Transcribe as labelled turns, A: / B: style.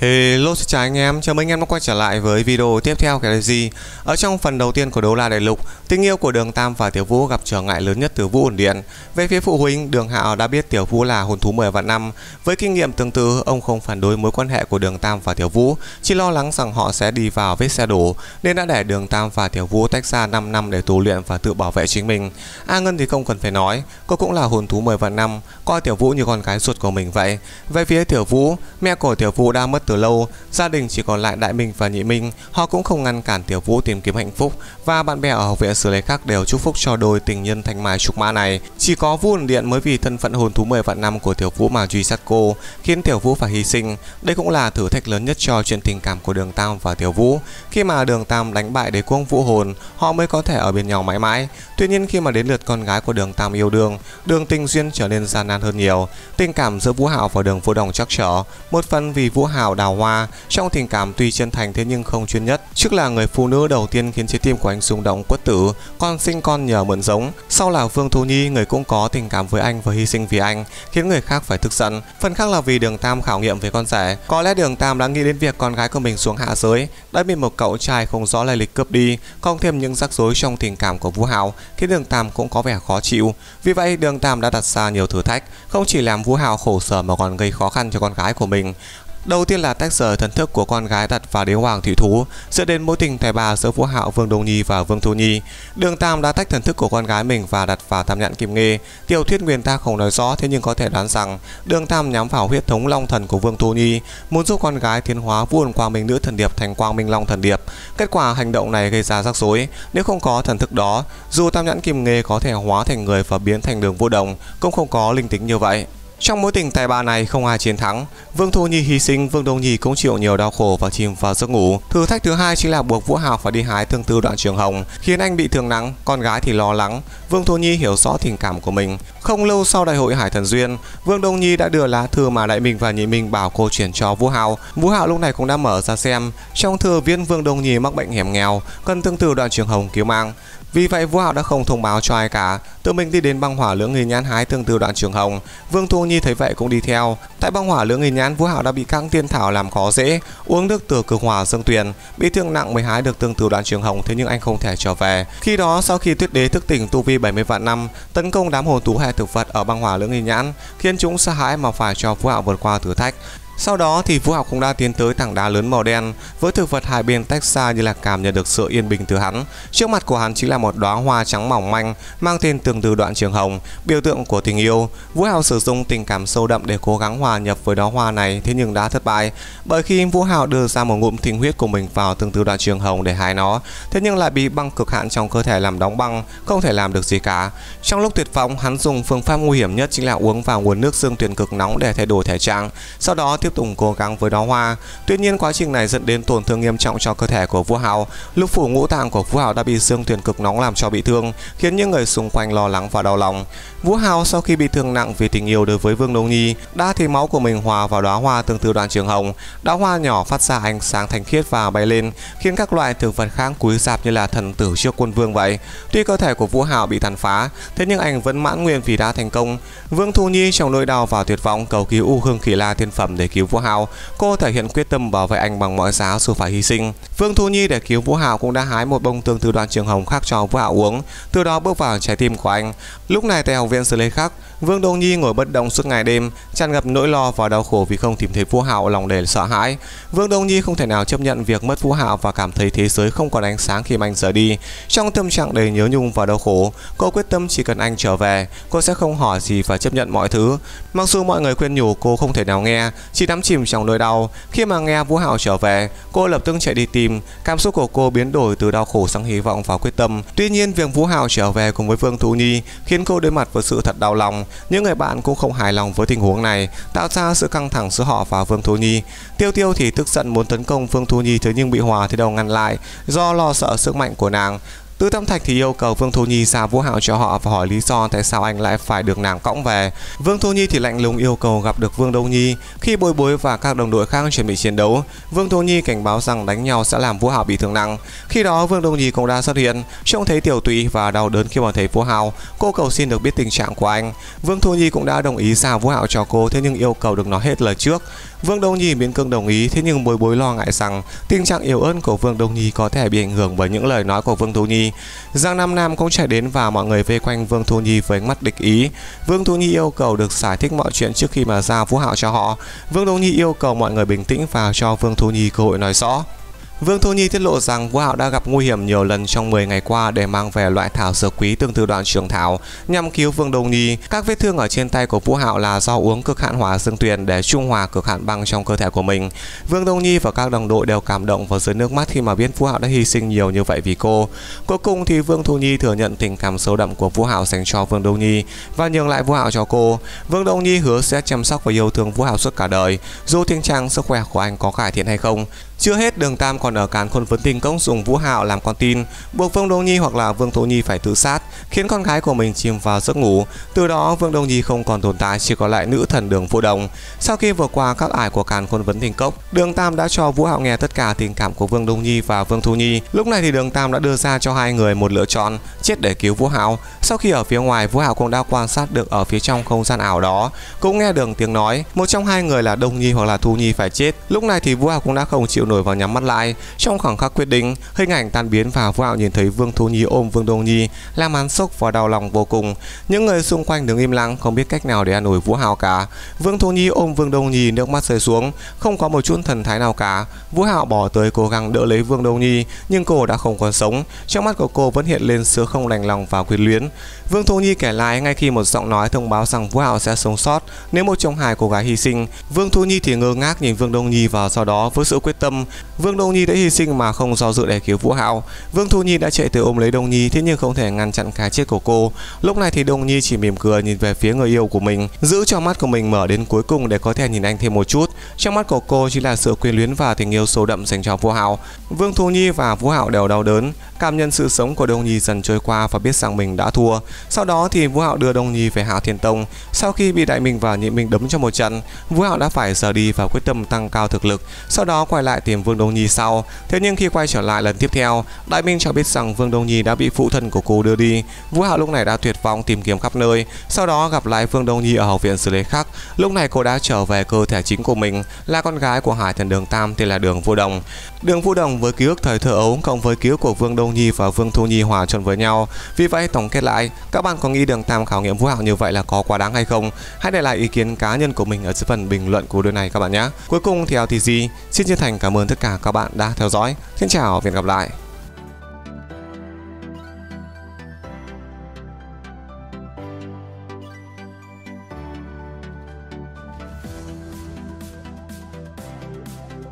A: Hello xin chào anh em, chào mừng anh em đã quay trở lại với video tiếp theo cái gì Ở trong phần đầu tiên của đấu la đại lục, tình yêu của Đường Tam và Tiểu Vũ gặp trở ngại lớn nhất từ Vũ ổn điện. Về phía phụ huynh, Đường Hạo đã biết Tiểu Vũ là hồn thú 10 vạn năm. Với kinh nghiệm tương tự, ông không phản đối mối quan hệ của Đường Tam và Tiểu Vũ Chỉ lo lắng rằng họ sẽ đi vào vết xe đổ Nên đã để Đường Tam và Tiểu Vũ tách ra 5 năm để tu luyện và tự bảo vệ chính mình. A Ngân thì không cần phải nói, cô cũng là hồn thú 10 vạn năm Coi Tiểu Vũ như con gái ruột của mình vậy. Về phía Tiểu Vũ, mẹ của Tiểu Vũ đã mất từ lâu, gia đình chỉ còn lại Đại Minh và Nhị Minh, họ cũng không ngăn cản Tiểu Vũ tìm kiếm hạnh phúc và bạn bè ở học viện xử lý khác đều chúc phúc cho đôi tình nhân thanh mai trúc mã này. Chỉ có Vu Điện mới vì thân phận hồn thú 10 vạn năm của Tiểu Vũ mà truy sát cô, khiến Tiểu Vũ phải hy sinh. Đây cũng là thử thách lớn nhất cho chuyện tình cảm của Đường Tam và Tiểu Vũ. Khi mà Đường Tam đánh bại đế quốc Vũ Hồn, họ mới có thể ở bên nhau mãi mãi. Tuy nhiên khi mà đến lượt con gái của Đường Tam yêu đương, Đường Tình Duyên trở nên gian nan hơn nhiều. Tình cảm giữa Vũ Hạo và Đường Vũ Đồng chắc trở, một phần vì Vũ Hạo đào hoa, trong tình cảm tuy chân thành thế nhưng không chuyên nhất. Trước là người phụ nữ đầu tiên khiến trái tim của anh rung động quất tử, con sinh con nhờ mượn giống. Sau là Vương Thu Nhi, người cũng có tình cảm với anh và hy sinh vì anh, khiến người khác phải tức giận. Phần khác là vì Đường Tam khảo nghiệm về con rể. Có lẽ Đường Tam đã nghĩ đến việc con gái của mình xuống hạ giới, đã bị một cậu trai không rõ lai lịch cướp đi, không thêm những rắc rối trong tình cảm của Vũ Hào khiến Đường Tam cũng có vẻ khó chịu. Vì vậy, Đường Tam đã đặt ra nhiều thử thách, không chỉ làm Vũ Hào khổ sở mà còn gây khó khăn cho con gái của mình. Đầu tiên là tách rời thần thức của con gái đặt vào đế hoàng thủy thú, dẫn đến mối tình tài bà giữa Vũ Hạo, Vương Đông Nhi và Vương Thu Nhi. Đường Tam đã tách thần thức của con gái mình và đặt vào tam nhãn kim nghê. Tiểu thuyết nguyên ta không nói rõ thế nhưng có thể đoán rằng Đường Tam nhắm vào huyết thống long thần của Vương Thu Nhi, muốn giúp con gái tiến hóa vuông quang minh nữ thần điệp thành quang minh long thần điệp. Kết quả hành động này gây ra rắc rối. Nếu không có thần thức đó, dù tam nhãn kim nghê có thể hóa thành người và biến thành đường vô đồng, cũng không có linh tính như vậy. Trong mối tình tài ba này không ai chiến thắng, Vương Thu Nhi hy sinh, Vương Đông Nhi cũng chịu nhiều đau khổ và chìm vào giấc ngủ. Thử thách thứ hai chính là buộc Vũ Hào phải đi hái tương tư đoạn trường hồng, khiến anh bị thương nặng, con gái thì lo lắng. Vương Thu Nhi hiểu rõ tình cảm của mình. Không lâu sau đại hội Hải Thần Duyên, Vương Đông Nhi đã đưa lá thư mà Đại Minh và Nhị Minh bảo cô chuyển cho Vũ Hào. Vũ Hào lúc này cũng đã mở ra xem, trong thư viết Vương Đông Nhi mắc bệnh hiểm nghèo, cần tương tư đoạn trường hồng cứu mang. Vì vậy Vũ Hạo đã không thông báo cho ai cả, tự mình đi đến băng hỏa lưỡng nghi nhãn hái tương tư đoạn trường hồng. Vương Thu Nhi thấy vậy cũng đi theo. Tại băng hỏa lưỡng nghi nhãn, Vũ Hạo đã bị các tiên thảo làm khó dễ, uống nước từ cực hỏa dương tuyền, bị thương nặng mới hái được tương tư đoạn trường hồng, thế nhưng anh không thể trở về. Khi đó sau khi Tuyết Đế thức tỉnh tu vi 70 vạn năm, tấn công đám hồn thú hệ thực vật ở băng hỏa lưỡng nghi nhãn, khiến chúng sợ hãi mà phải cho Vũ Hạo vượt qua thử thách. Sau đó thì Vũ Học cũng đã tiến tới tảng đá lớn màu đen với thực vật hai bên tách xa như là cảm nhận được sự yên bình từ hắn. Trước mặt của hắn chính là một đóa hoa trắng mỏng manh mang tên tương từ đoạn trường hồng, biểu tượng của tình yêu. Vũ Hào sử dụng tình cảm sâu đậm để cố gắng hòa nhập với đóa hoa này thế nhưng đã thất bại bởi khi Vũ Hào đưa ra một ngụm tinh huyết của mình vào tương từ đoạn trường hồng để hái nó, thế nhưng lại bị băng cực hạn trong cơ thể làm đóng băng, không thể làm được gì cả. Trong lúc tuyệt vọng, hắn dùng phương pháp nguy hiểm nhất chính là uống vào nguồn nước dương tuyền cực nóng để thay đổi thể trạng. Sau đó tiếp tục cố gắng với đó hoa. Tuy nhiên quá trình này dẫn đến tổn thương nghiêm trọng cho cơ thể của Vũ Hào. Lục phủ ngũ tạng của Vũ Hào đã bị xương thuyền cực nóng làm cho bị thương, khiến những người xung quanh lo lắng và đau lòng. Vũ Hào sau khi bị thương nặng vì tình yêu đối với Vương Đông Nhi, đã thì máu của mình hòa vào đóa hoa tương tự đoạn trường hồng. Đóa hoa nhỏ phát ra ánh sáng thanh khiết và bay lên, khiến các loại thực vật khác cúi rạp như là thần tử trước quân vương vậy. Tuy cơ thể của Vũ Hào bị tàn phá, thế nhưng anh vẫn mãn nguyện vì đã thành công. Vương Thu Nhi trong nỗi đau và tuyệt vọng cầu cứu U Hương Khỉ La thiên phẩm để cứu Vũ Hào cô thể hiện quyết tâm bảo vệ anh bằng mọi giá dù phải hy sinh. Vương Thu Nhi để cứu Vũ Hào cũng đã hái một bông tương từ đoàn trường hồng khác cho Vũ Hào uống, từ đó bước vào trái tim của anh. Lúc này tại học viện xử lý khác Vương Đô Nhi ngồi bất động suốt ngày đêm, tràn ngập nỗi lo và đau khổ vì không tìm thấy Vũ Hạo lòng đầy sợ hãi. Vương Đô Nhi không thể nào chấp nhận việc mất Vũ Hạo và cảm thấy thế giới không còn ánh sáng khi anh rời đi. Trong tâm trạng đầy nhớ nhung và đau khổ, cô quyết tâm chỉ cần anh trở về, cô sẽ không hỏi gì và chấp nhận mọi thứ. Mặc dù mọi người khuyên nhủ cô không thể nào nghe, chỉ đắm chìm trong nỗi đau. Khi mà nghe Vũ Hạo trở về, cô lập tức chạy đi tìm. Cảm xúc của cô biến đổi từ đau khổ sang hy vọng và quyết tâm. Tuy nhiên, việc Vũ Hạo trở về cùng với Vương Thu Nhi khiến cô đối mặt với sự thật đau lòng. Những người bạn cũng không hài lòng với tình huống này, tạo ra sự căng thẳng giữa họ và Vương Thu Nhi. Tiêu Tiêu thì tức giận muốn tấn công Vương Thu Nhi thế nhưng bị Hòa thì đầu ngăn lại do lo sợ sức mạnh của nàng. Tư Tâm Thạch thì yêu cầu Vương Thu Nhi ra Vũ Hạo cho họ và hỏi lý do tại sao anh lại phải được nàng cõng về. Vương Thu Nhi thì lạnh lùng yêu cầu gặp được Vương Đông Nhi. Khi Bối Bối và các đồng đội khác chuẩn bị chiến đấu, Vương Thu Nhi cảnh báo rằng đánh nhau sẽ làm Vũ Hạo bị thương nặng. Khi đó Vương Đông Nhi cũng đã xuất hiện, trông thấy tiểu tụy và đau đớn khi mà thấy Vũ Hạo. Cô cầu xin được biết tình trạng của anh. Vương Thu Nhi cũng đã đồng ý ra Vũ Hạo cho cô, thế nhưng yêu cầu được nói hết lời trước. Vương Đông Nhi miễn cưỡng đồng ý, thế nhưng Bối Bối lo ngại rằng tình trạng yếu ớt của Vương Đông Nhi có thể bị ảnh hưởng bởi những lời nói của Vương Thu Nhi. Giang Nam Nam cũng chạy đến và mọi người vây quanh Vương Thu Nhi với ánh mắt địch ý. Vương Thu Nhi yêu cầu được giải thích mọi chuyện trước khi mà giao Vũ Hạo cho họ. Vương thu Nhi yêu cầu mọi người bình tĩnh và cho Vương Thu Nhi cơ hội nói rõ. Vương Thu Nhi tiết lộ rằng Vũ Hạo đã gặp nguy hiểm nhiều lần trong 10 ngày qua để mang về loại thảo dược quý tương tự đoạn trường thảo nhằm cứu Vương Đông Nhi. Các vết thương ở trên tay của Vũ Hạo là do uống cực hạn hỏa dương tuyền để trung hòa cực hạn băng trong cơ thể của mình. Vương Đông Nhi và các đồng đội đều cảm động và rơi nước mắt khi mà biết Vũ Hạo đã hy sinh nhiều như vậy vì cô. Cuối cùng thì Vương Thu Nhi thừa nhận tình cảm sâu đậm của Vũ Hạo dành cho Vương Đông Nhi và nhường lại Vũ Hạo cho cô. Vương Đông Nhi hứa sẽ chăm sóc và yêu thương Vũ Hạo suốt cả đời, dù tình trạng sức khỏe của anh có cải thiện hay không. Chưa hết, Đường Tam còn ở cán khôn vấn tình công dùng Vũ Hạo làm con tin, buộc Vương Đông Nhi hoặc là Vương Tố Nhi phải tự sát, khiến con gái của mình chìm vào giấc ngủ. Từ đó, Vương Đông Nhi không còn tồn tại, chỉ còn lại nữ thần Đường Vũ Đồng. Sau khi vượt qua các ải của càn khôn vấn tình cốc, Đường Tam đã cho Vũ Hạo nghe tất cả tình cảm của Vương Đông Nhi và Vương Thu Nhi. Lúc này thì Đường Tam đã đưa ra cho hai người một lựa chọn, chết để cứu Vũ Hạo. Sau khi ở phía ngoài, Vũ Hạo cũng đã quan sát được ở phía trong không gian ảo đó, cũng nghe được tiếng nói, một trong hai người là Đông Nhi hoặc là Thu Nhi phải chết. Lúc này thì Vũ Hạo cũng đã không chịu nổi vào nhắm mắt lại. Trong khoảng khắc quyết định, hình ảnh tan biến và Vũ Hạo nhìn thấy Vương Thu Nhi ôm Vương Đông Nhi, làm hắn sốc và đau lòng vô cùng. Những người xung quanh đứng im lặng, không biết cách nào để an ủi Vũ Hạo cả. Vương Thu Nhi ôm Vương Đông Nhi, nước mắt rơi xuống, không có một chút thần thái nào cả. Vũ Hạo bỏ tới cố gắng đỡ lấy Vương Đông Nhi, nhưng cô đã không còn sống. Trong mắt của cô vẫn hiện lên sự không đành lòng và quyến luyến. Vương Thu Nhi kể lại ngay khi một giọng nói thông báo rằng Vũ Hạo sẽ sống sót nếu một trong hai cô gái hy sinh. Vương Thu Nhi thì ngơ ngác nhìn Vương Đông Nhi và sau đó với sự quyết tâm, Vương Đông Nhi đã hy sinh mà không do dự để cứu Vũ Hạo. Vương Thu Nhi đã chạy tới ôm lấy Đông Nhi thế nhưng không thể ngăn chặn cái chết của cô. Lúc này thì Đông Nhi chỉ mỉm cười nhìn về phía người yêu của mình, giữ cho mắt của mình mở đến cuối cùng để có thể nhìn anh thêm một chút. Trong mắt của cô chỉ là sự quyến luyến và tình yêu sâu đậm dành cho Vũ Hạo. Vương Thu Nhi và Vũ Hạo đều đau đớn, cảm nhận sự sống của Đông Nhi dần trôi qua và biết rằng mình đã thua. Sau đó thì Vũ Hạo đưa Đông Nhi về Hạo Thiên Tông. Sau khi bị Đại Minh và Nhị Minh đấm cho một trận, Vũ Hạo đã phải rời đi và quyết tâm tăng cao thực lực. Sau đó quay lại tìm Vương Đông Nhi sau. Thế nhưng khi quay trở lại lần tiếp theo, Đại Minh cho biết rằng Vương Đông Nhi đã bị phụ thân của cô đưa đi. Vũ Hạo lúc này đã tuyệt vọng tìm kiếm khắp nơi. Sau đó gặp lại Vương Đông Nhi ở học viện xử lý khác. Lúc này cô đã trở về cơ thể chính của mình, là con gái của Hải Thần Đường Tam tên là Đường Vô Đồng. Đường Vô Đồng với ký ức thời thơ ấu cộng với ký ức của Vương Đông Nhi và Vương Thu Nhi hòa trộn với nhau. Vì vậy tổng kết lại, các bạn có nghĩ Đường Tam khảo nghiệm Vũ Hạo như vậy là có quá đáng hay không? Hãy để lại ý kiến cá nhân của mình ở dưới phần bình luận của video này các bạn nhé. Cuối cùng thì LTG xin chân thành cảm cảm ơn tất cả các bạn đã theo dõi. Xin chào và hẹn gặp lại.